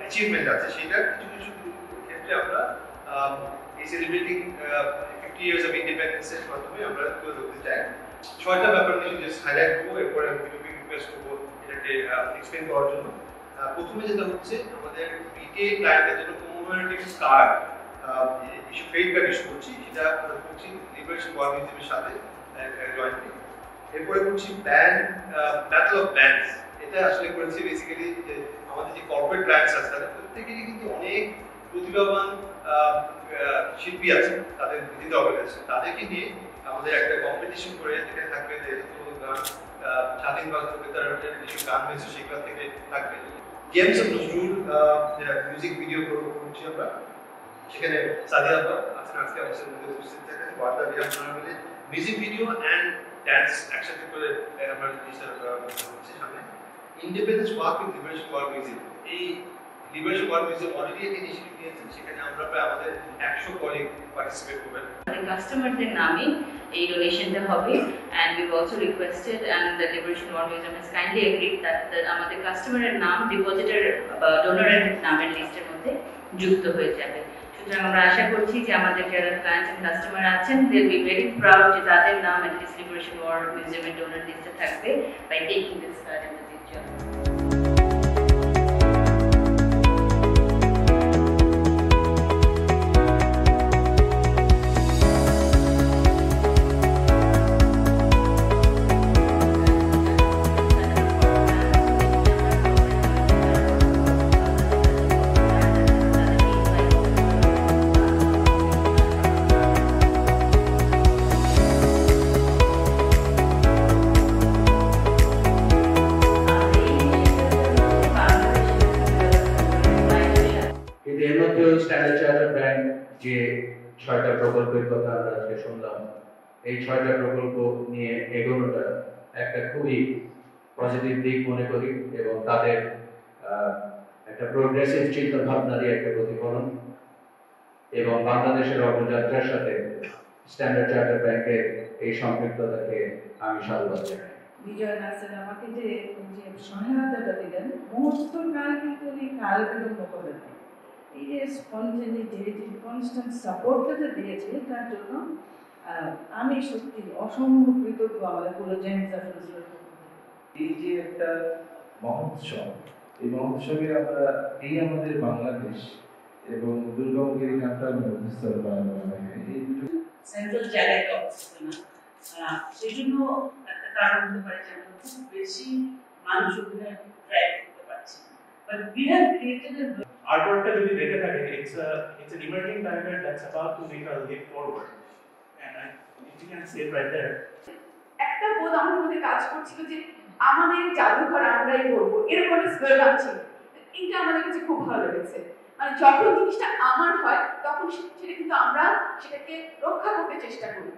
Achievement আছে। সেটা কিছু কিছু ক্ষেত্রে আমরা এই সেলিব্রেটিং ফিফটি ইয়ার্স অফ ইন্ডিপেন্ডেন্সের মাধ্যমে আমরা তুলে ধরতে চাই। ছয়টা ব্যাপার নিয়ে জাস্ট হাইলাইট করব, এরপরে আমি কিছু রিকোয়েস্ট করব এটাকে এক্সপ্লেন করার জন্য। প্রথমে যেটা হচ্ছে, আমাদের পিকে ক্লায়েন্টের জন্য commemorative card issue card issue করছি। সেটা আমরা করছি লিবারেশন মিউজিয়ামের সাথে জয়েন্টলি এরপরে করছি ব্যান্ড ব্যাটল অফ ব্যান্ডস এটা আসলে করেছি বেসিক্যালি যে আমাদের যে কর্পোরেট ব্র্যান্ডস আছে, তাদের প্রত্যেকেরই কিন্তু অনেক প্রতিভাবান শিল্পী আছে, তাদের বিভিন্ন অর্গানাইজেশন তাদেরকে নিয়ে আমাদের একটা কম্পিটিশন করে যেখানে থাকবে যে গান স্বাধীন বাংলা তার যেসব গান হয়েছে সেগুলো থেকে থাকবে। Games of Nazrul music video করছি আমরা। সেখানে সাদিয়া আপা আছেন আজকে, আমাদের মধ্যে উপস্থিত থাকেন বার্তা বিরাম মিউজিক ভিডিও অ্যান্ড ড্যান্স একসাথে করে আমরা জিনিসটা হচ্ছে independence work liberation work museum এই লিবারেশন ওয়ার্ক মিউজিয়াম অলরেডি একটা ইনিশিয়েটিভ নিয়েছেন সেখানে আমরা প্রায় আমাদের একশো কলিগ পার্টিসিপেট করবেন। কাস্টমারদের নামে এই ডোনেশনটা হবে and we've also requested and the liberation war museum is kindly agreed that আমাদের কাস্টমারের নাম ডিপোজিটের বা ডোনারের নামের লিস্টের মধ্যে যুক্ত হয়ে যাবে। সুতরাং আমরা আশা করছি যে আমাদের যারা ক্লায়েন্ট এন্ড কাস্টমার আছেন দে বি ভেরি প্রাউড যে তাদের নাম অ্যাটলিস্ট লিবারেশন ওয়ার মিউজিয়ামের ডোনার লিস্টে থাকবে বাই টেকিং দিস কিন্তু এর মধ্যেও স্ট্যান্ডার্ড চার্টার ব্যাংক যে ছয়টা প্রকল্পের কথা আমরা আজকে শুনলাম, এই ছয়টা প্রকল্প নিয়ে এগোনোটা একটা খুবই পজিটিভ দিক মনে করি এবং তাদের একটা প্রোগ্রেসিভ চিন্তা ভাবনারই একটা প্রতিফলন। এবং বাংলাদেশের অগ্রযাত্রার সাথে স্ট্যান্ডার্ড চার্টার ব্যাংকের এই সম্পৃক্ততাকে আমি সাধুবাদ জানাই। বিজয় নাসের আমাকে যে সহায়তাটা দিলেন মুহূর্ত কাল কিন্তু কাল বিলম্ব স্পন্টেনিটি কনস্ট্যান্ট সাপোর্টটা যে দিয়েছে তার জন্য আমি সত্যি অসম্ভব কৃতজ্ঞ আমাদের পুরো জেমস এই যে একটা মহোৎসব এই মহোৎসবে আমরা এই আমাদের বাংলাদেশ এবং দুর্গামগিরি কান্তার মধ্যস্থল এই দুটো সেন্ট্রাল জায়গায় অবস্থিত না। সেই জন্য একটা কারণ হতে পারে যে আমরা খুব বেশি মানুষ ওখানে ট্রাই করতে পারছি but we have created a artwork যদি দেখে থাকেন it's a it's an emerging tiger that's about to make a leap forward. And I, you can see it right there. একটা বোধ আমার মধ্যে কাজ করছিল যে আমাদের জাদুঘর আমরাই করব। এরকম একটা স্লোগান ছিল। আমাদের কাছে খুব ভালো লেগেছে। মানে যখন জিনিসটা আমার হয় তখন সেটা কিন্তু আমরা সেটাকে রক্ষা করতে চেষ্টা করি।